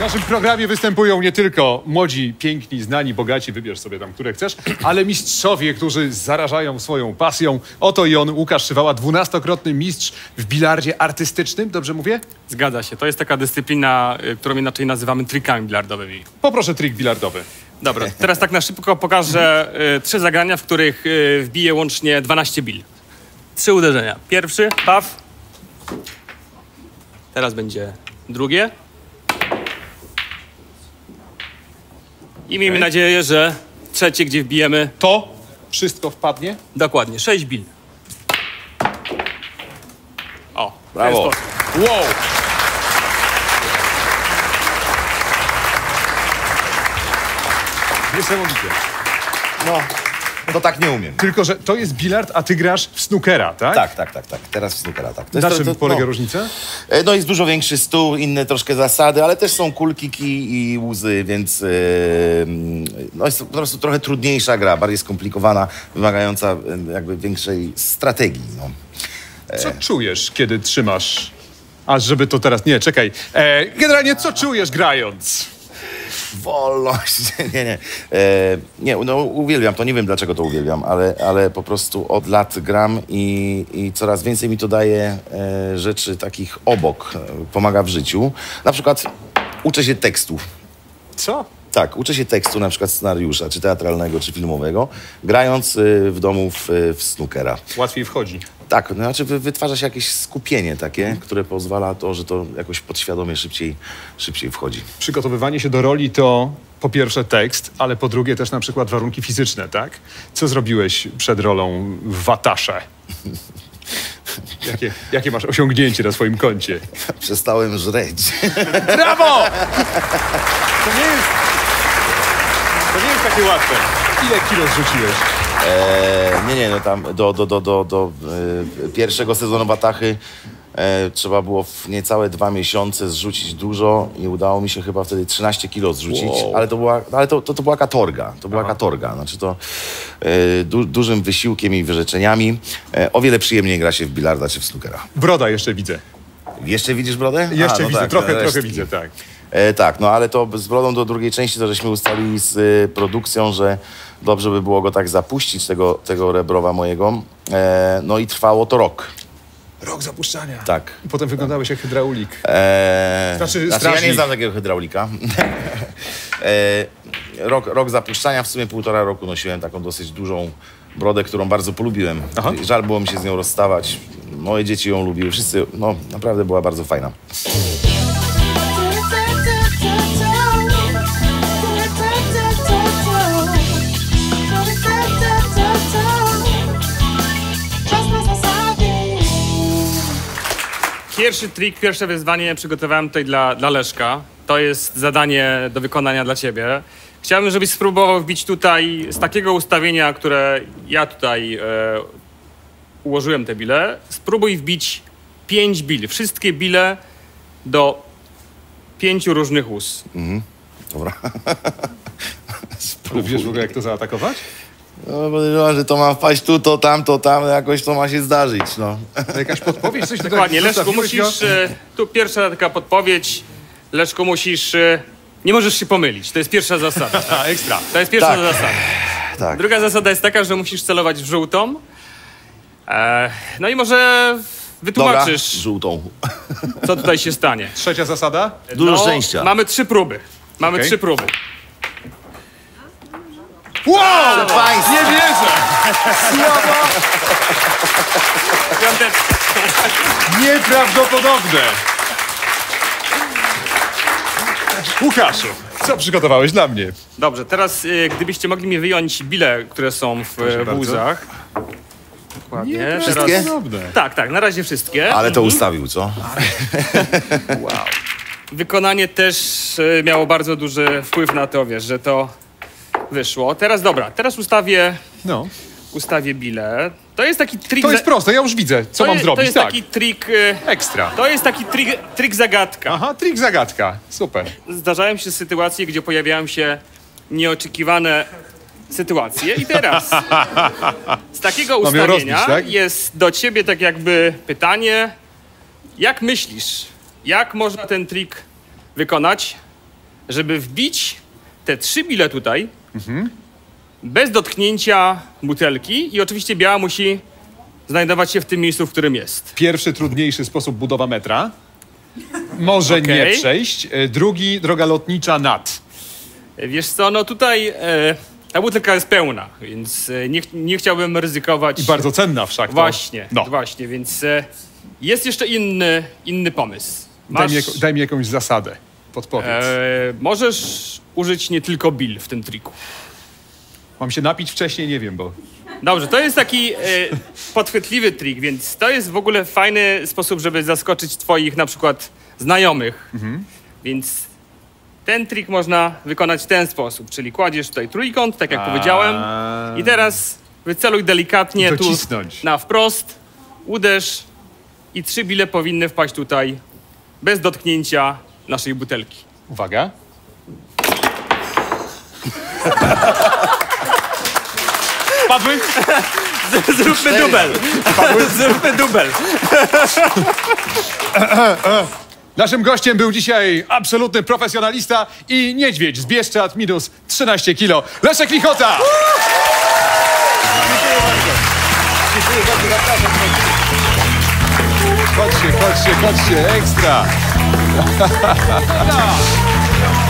W naszym programie występują nie tylko młodzi, piękni, znani, bogaci, wybierz sobie tam, które chcesz, ale mistrzowie, którzy zarażają swoją pasją. Oto i on, Łukasz Szywała, dwunastokrotny mistrz w bilardzie artystycznym, dobrze mówię? Zgadza się. To jest taka dyscyplina, y, którą inaczej nazywamy trikami bilardowymi. Poproszę trik bilardowy. Dobra, teraz tak na szybko pokażę y, trzy zagrania, w których y, wbiję łącznie 12 bil. Trzy uderzenia. Pierwszy, paf. Teraz będzie drugie. I miejmy Okej. nadzieję, że trzecie, gdzie wbijemy To wszystko wpadnie? dokładnie 6 bil. O, Brawo. Wow! Niesamowite. No, to tak nie umiem. Tylko, że to jest bilard, a ty grasz w snookera, tak? Tak, tak, tak, tak. Teraz w snookera, tak. To Na to- czym to- polega no. różnica? E, No jest dużo większy stół, inne troszkę zasady, ale też są kulki, kij i łzy, więc e, no jest to po prostu trochę trudniejsza gra, bardziej skomplikowana, wymagająca e, jakby większej strategii. No. Co czujesz, kiedy trzymasz... A żeby to teraz... Nie, czekaj. E, generalnie, co czujesz grając? Wolność, nie, nie. E, nie, no uwielbiam to, nie wiem dlaczego to uwielbiam, ale, ale po prostu od lat gram i, i coraz więcej mi to daje e, rzeczy takich obok, e, pomaga w życiu. Na przykład uczę się tekstów. Co? Tak, uczę się tekstu, na przykład scenariusza, czy teatralnego, czy filmowego, grając y, w domu w, w snookera. Łatwiej wchodzi. Tak, no, znaczy wy, wytwarza się jakieś skupienie takie, które pozwala to, że to jakoś podświadomie szybciej, szybciej wchodzi. Przygotowywanie się do roli to po pierwsze tekst, ale po drugie też na przykład warunki fizyczne, tak? Co zrobiłeś przed rolą w Watasze? Jakie, jakie masz osiągnięcie na swoim koncie? Przestałem żreć. Brawo! To nie jest... To nie jest takie łatwe. Ile kilo zrzuciłeś? E, nie, nie, no tam do, do, do, do, do e, pierwszego sezonu Batachy e, trzeba było w niecałe dwa miesiące zrzucić dużo i udało mi się chyba wtedy 13 kilo zrzucić, Wow. ale to była, ale to, to, to była katorga, to była katorga, znaczy to e, du, dużym wysiłkiem i wyrzeczeniami e, o wiele przyjemniej gra się w bilarda czy w snookera. Broda jeszcze widzę. Jeszcze widzisz brodę? Jeszcze A, no widzę, tak, trochę, resztki. trochę widzę, tak. E, tak, no ale to z brodą do drugiej części to żeśmy ustalili z y, produkcją, że dobrze by było go tak zapuścić, tego, tego rebrowa mojego. E, no i trwało to rok. Rok zapuszczania. Tak. I potem wyglądałeś jak hydraulik. E, Znaczy, ja strażnik. nie znam takiego hydraulika. e, rok, rok zapuszczania, w sumie półtora roku nosiłem taką dosyć dużą brodę, którą bardzo polubiłem. Aha. Żal było mi się z nią rozstawać. Moje dzieci ją lubiły, wszyscy, no naprawdę była bardzo fajna. Pierwszy trik, pierwsze wyzwanie przygotowałem tutaj dla, dla Leszka. To jest zadanie do wykonania dla ciebie. Chciałbym, żebyś spróbował wbić tutaj z takiego ustawienia, które ja tutaj e, ułożyłem te bile. Spróbuj wbić pięć bil. Wszystkie bile do pięciu różnych łus. Dobra. Ale wiesz w ogóle, jak to zaatakować? No, podejrzewam, że to ma wpaść tu, to tam, to tam, jakoś to ma się zdarzyć, no. Jakaś podpowiedź? Coś Dokładnie, Leszku, musisz... E, tu pierwsza taka podpowiedź. Leszku, musisz... E, nie możesz się pomylić. To jest pierwsza zasada. A, ekstra. To jest pierwsza Tak. zasada. Tak. Druga zasada jest taka, że musisz celować w żółtą. E, no i może Dobra, wytłumaczysz, żółtą. co tutaj się stanie. Trzecia zasada? Dużo No, szczęścia. Mamy trzy próby. Mamy Okej. trzy próby. Wow! Państwo. Nie wierzę! Piąteczka. Nieprawdopodobne! Łukaszu, co przygotowałeś dla mnie? Dobrze, teraz y, gdybyście mogli mi wyjąć bile, które są w Proszę e, bardzo. wózach. Dokładnie. Wszystkie? Teraz, Podobne. tak, tak, na razie wszystkie. Ale to ustawił, co? Wykonanie też e, miało bardzo duży wpływ na to, wiesz, że to wyszło. Teraz dobra, teraz ustawię, No, ustawię bile. To jest taki trik... to jest proste, ja już widzę, co mam je- zrobić, To jest tak. taki trik... e, Ekstra. To jest taki trik, trik zagadka. Aha, trik zagadka. Super. Zdarzają się sytuacje, gdzie pojawiają się nieoczekiwane sytuacje i teraz z takiego ustawienia rozbić, tak? jest do ciebie tak jakby pytanie, jak myślisz, jak można ten trik wykonać żeby wbić te trzy bile tutaj bez dotknięcia butelki i oczywiście biała musi znajdować się w tym miejscu, w którym jest. Pierwszy, trudniejszy sposób budowa metra. Może nie Okej. przejść. E, Drugi, droga lotnicza nad. Wiesz co, no tutaj e, ta butelka jest pełna, więc e, nie, nie chciałbym ryzykować. I bardzo cenna wszak. to- Właśnie, No. właśnie, więc e, jest jeszcze inny, inny pomysł. Daj, Masz, mi, jako- daj mi jakąś zasadę. Podpowiedz. e, możesz użyć nie tylko bill w tym triku. Mam się napić wcześniej? Nie wiem, bo... Dobrze, to jest taki e, podchwytliwy trik, więc to jest w ogóle fajny sposób, żeby zaskoczyć twoich na przykład znajomych. Więc ten trik można wykonać w ten sposób, czyli kładziesz tutaj trójkąt, tak jak A. powiedziałem, i teraz wyceluj delikatnie tu na wprost, uderz i trzy bile powinny wpaść tutaj bez dotknięcia naszej butelki. Uwaga. Padły? Zróbmy dubel! Zróbmy dubel! Naszym gościem był dzisiaj absolutny profesjonalista i niedźwiedź z Bieszczad minus 13 kilo. Leszek Lichota! Chodźcie, chodźcie, chodźcie, ekstra! لا